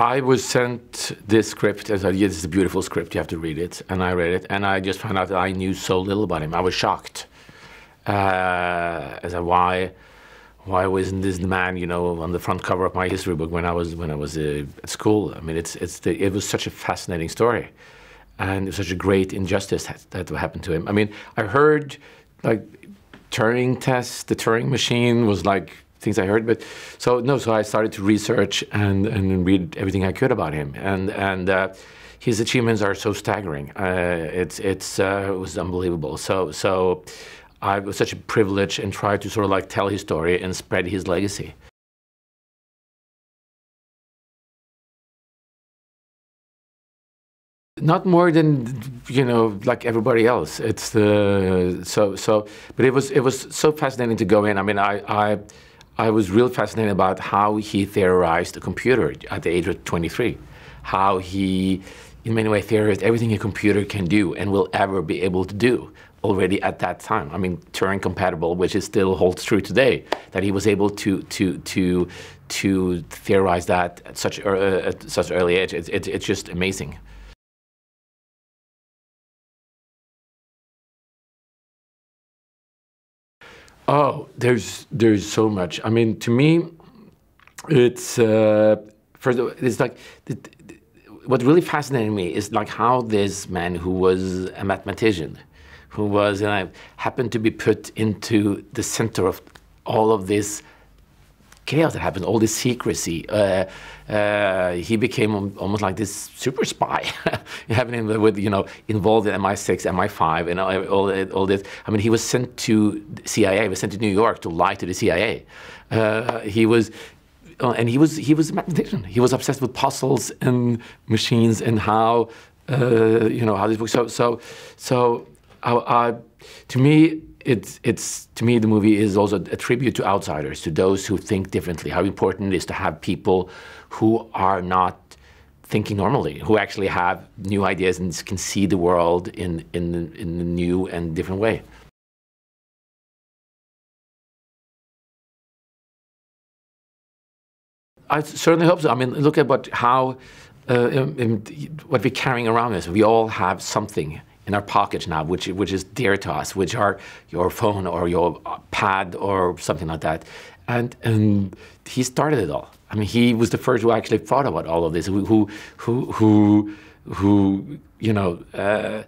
I was sent this script as said, yeah, this is a beautiful script. You have to read it, and I read it, and I just found out that I knew so little about him. I was shocked uh, as a why why wasn't this the man you know on the front cover of my history book when I was when I was uh, at school? I mean, it's it's the, it was such a fascinating story, and such a great injustice that, that happened to him. I mean, I heard like Turing test, the Turing machine was like things I heard. But so no, so I started to research and and read everything I could about him, and and uh, his achievements are so staggering. Uh, it's it's uh, it was unbelievable. So so. I was such a privilege and tried to sort of like tell his story and spread his legacy. Not more than you know, like everybody else. It's the so so, but it was it was so fascinating to go in. I mean, I I I was really fascinated about how he theorized the computer at the age of 23, how he in many ways theorized everything a computer can do and will ever be able to do already at that time. I mean, Turing compatible, which is still holds true today, that he was able to to to to theorize that at such uh, at such early age. It's, it's, it's just amazing. Oh, there's there's so much. I mean, to me, it's uh, first. It's like the, what really fascinated me is like how this man who was a mathematician, who was uh, happened to be put into the center of all of this chaos that happened, all this secrecy. Uh, uh, he became almost like this super spy, having with you know involved in MI6, MI5, and all, all this. I mean, he was sent to CIA. He was sent to New York to lie to the CIA. Uh, he was. Uh, and he was he was a mathematician. He was obsessed with puzzles and machines and how uh, you know how this works. So so so uh, to me it's it's to me the movie is also a tribute to outsiders, to those who think differently. How important it is to have people who are not thinking normally, who actually have new ideas and can see the world in in in a new and different way. I certainly hope so. I mean, look at what how uh, in, in, what we're carrying around us. We all have something in our pocket now, which which is dear to us, which are your phone or your pad or something like that. And and he started it all. I mean, he was the first who actually thought about all of this. Who who who who, you know uh,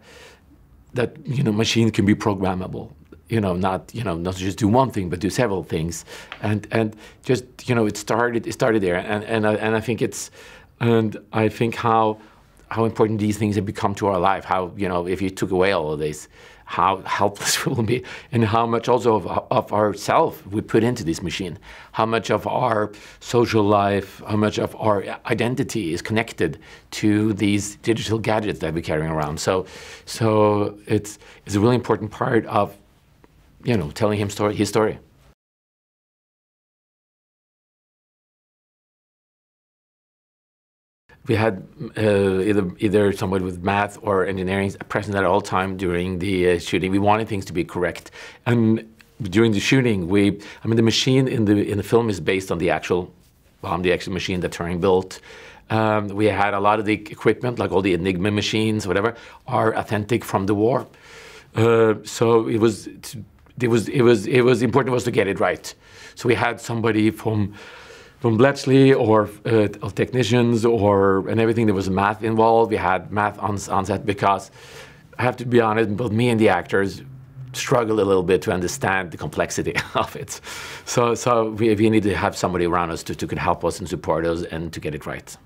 that you know machines can be programmable. You know, not you know not just do one thing, but do several things. And and just you know, it started it started there. And and I, and I think it's and I think how how important these things have become to our life. How you know if you took away all of this, how helpless we will be, and how much also of, of ourself we put into this machine. How much of our social life, how much of our identity is connected to these digital gadgets that we're carrying around. So, so it's it's a really important part of you know telling him story, his story. We had uh, either either somebody with math or engineering present at all time during the uh, shooting. We wanted things to be correct, and during the shooting, we I mean the machine in the in the film is based on the actual bombe, the actual machine that Turing built. Um, we had a lot of the equipment, like all the Enigma machines, whatever, are authentic from the war. Uh, so it was it was it was it was important was to get it right. So we had somebody from from Bletchley or uh, technicians or and everything. There was math involved. We had math on, on set because I have to be honest, both me and the actors struggle a little bit to understand the complexity of it. So, so we, we need to have somebody around us to, to help us and support us and to get it right.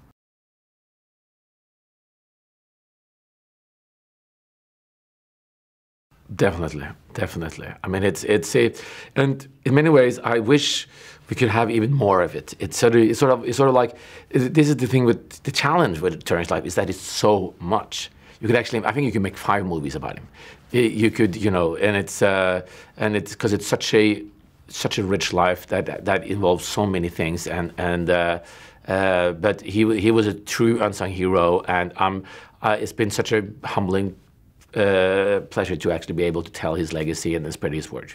Definitely, definitely. I mean, it's it's a, and in many ways, I wish we could have even more of it. It's sort of, it's sort of, it's sort of like this is the thing with the challenge with Turing's life is that it's so much. You could actually, I think, you could make five movies about him. You could, you know, and it's uh, and it's because it's such a such a rich life that that involves so many things and and. Uh, uh, but he he was a true unsung hero, and um, uh, it's been such a humbling a pleasure to actually be able to tell his legacy and then spread his word.